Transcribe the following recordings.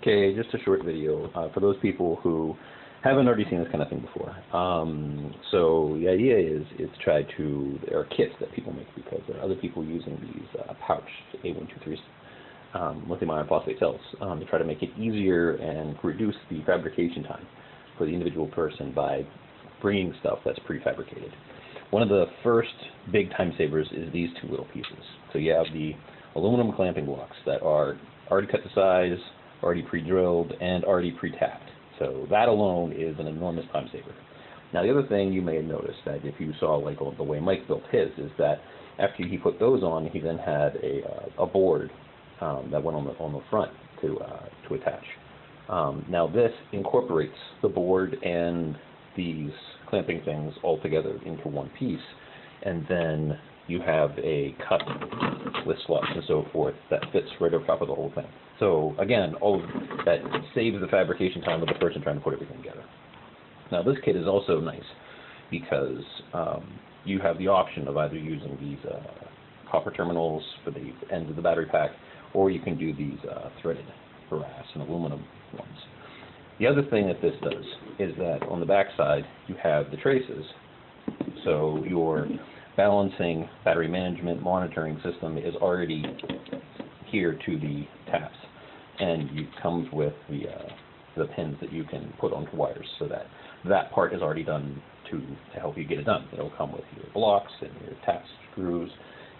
Okay, just a short video uh, for those people who haven't already seen this kind of thing before. Um, so the idea is is to try to there are kits that people make because there are other people using these uh, pouched A123 um, lithium iron phosphate cells um, to try to make it easier and reduce the fabrication time for the individual person by bringing stuff that's prefabricated. One of the first big time savers is these two little pieces. So you have the aluminum clamping blocks that are already cut to size, already pre-drilled, and already pre-tapped. So that alone is an enormous time saver. Now the other thing you may have noticed that if you saw like the way Mike built his is that after he put those on, he then had a, uh, a board um, that went on the on the front to uh, to attach. Um, now this incorporates the board and these clamping things all together into one piece, and then you have a cut with slots and so forth that fits right over top of the whole thing. So again, all that saves the fabrication time of the person trying to put everything together. Now this kit is also nice because um, you have the option of either using these uh, copper terminals for the ends of the battery pack, or you can do these uh, threaded brass and aluminum ones. The other thing that this does is that on the back side you have the traces. So your balancing battery management monitoring system is already here to the taps, and it comes with the uh, the pins that you can put onto wires, so that that part is already done to to help you get it done. It'll come with your blocks and your tap screws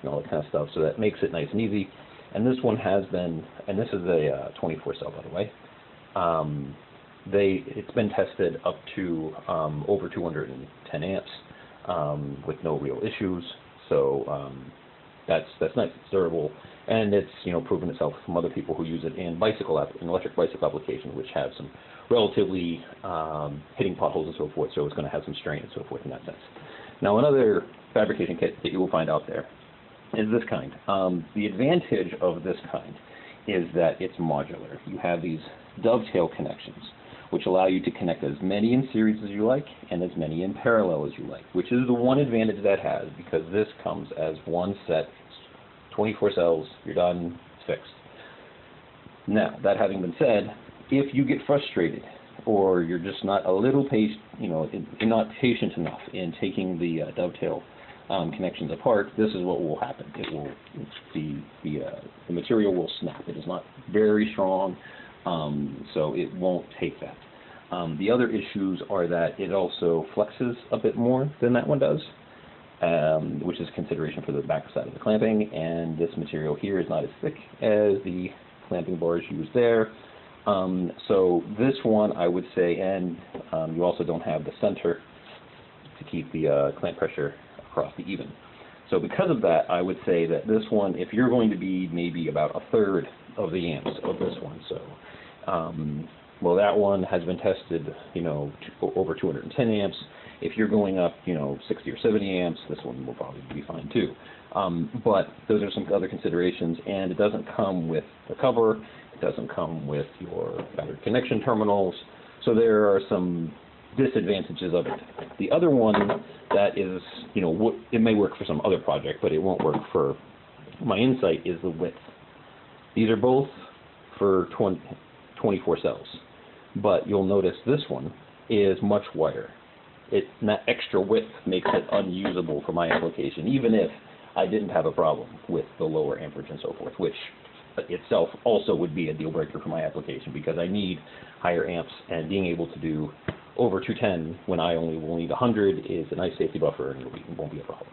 and all that kind of stuff, so that makes it nice and easy. And this one has been, and this is a uh, 24 cell by the way. Um, they it's been tested up to um, over 210 amps um, with no real issues. So um, that's that's nice. It's durable, and it's you know proven itself from other people who use it in bicycle app, in electric bicycle applications, which have some relatively um, hitting potholes and so forth. So it's going to have some strain and so forth in that sense. Now another fabrication kit that you will find out there is this kind. Um, the advantage of this kind is that it's modular. You have these dovetail connections which allow you to connect as many in series as you like and as many in parallel as you like, which is the one advantage that has because this comes as one set, 24 cells, you're done, it's fixed. Now, that having been said, if you get frustrated or you're just not a little patient, you know, not patient enough in taking the uh, dovetail um, connections apart, this is what will happen. It will, the, the, uh, the material will snap. It is not very strong. Um, so it won't take that. Um, the other issues are that it also flexes a bit more than that one does, um, which is consideration for the back side of the clamping, and this material here is not as thick as the clamping bars used there. Um, so this one I would say, and um, you also don't have the center to keep the uh, clamp pressure across the even. So because of that, I would say that this one, if you're going to be maybe about a third of the amps of this one, so um, well, that one has been tested, you know, over 210 amps. If you're going up, you know, 60 or 70 amps, this one will probably be fine too. Um, but those are some other considerations, and it doesn't come with the cover. It doesn't come with your battery connection terminals. So there are some disadvantages of it. The other one that is, you know, it may work for some other project, but it won't work for my insight is the width. These are both for 20, 24 cells. But you'll notice this one is much wider. It, that extra width makes it unusable for my application, even if I didn't have a problem with the lower amperage and so forth, which itself also would be a deal breaker for my application because I need higher amps and being able to do over 210 when I only will need 100 is a nice safety buffer and it won't be a problem.